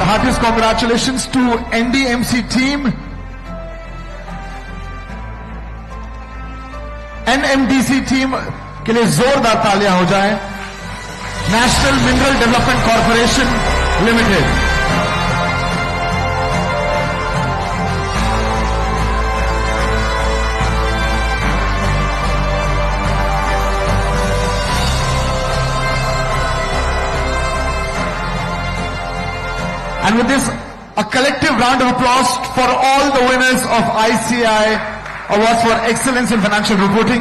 heartiest congratulations to NDMC team, NMDC team के लिए जोरदार तालियाँ हो जाए national mineral development corporation limited And with this, a collective round of applause for all the winners of ICI Awards for Excellence in Financial Reporting.